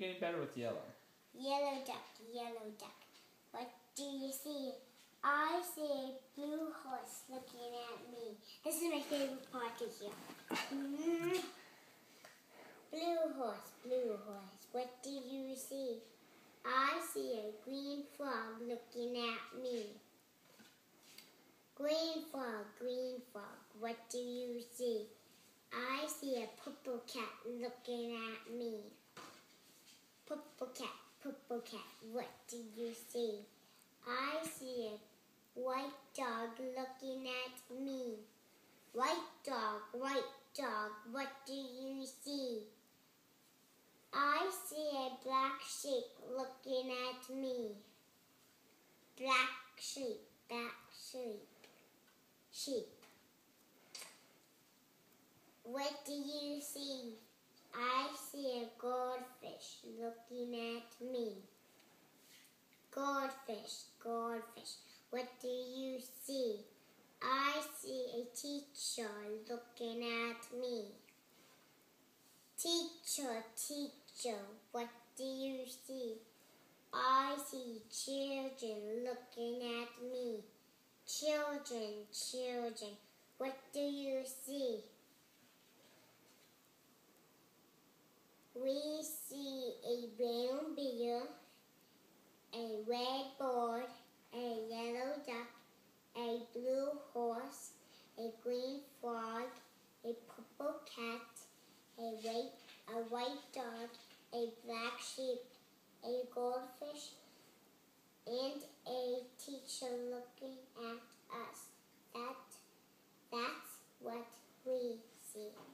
getting better with yellow. Yellow duck, yellow duck. What do you see? I see a blue horse looking at me. This is my favorite part of here. Mm. Blue horse, blue horse, what do you see? I see a green frog looking at me. Green frog, green frog, what do you see? I see a purple cat looking at me. Purple cat, purple cat, what do you see? I see a white dog looking at me. White dog, white dog, what do you see? I see a black sheep looking at me. Black sheep, black sheep, sheep. What do you see? I see looking at me. Goldfish, goldfish, what do you see? I see a teacher looking at me. Teacher, teacher, what do you see? I see children looking at me. Children, children, what do you see? We see a red board, a yellow duck, a blue horse, a green frog, a purple cat, a white, a white dog, a black sheep, a goldfish, and a teacher looking at us. That, that's what we see.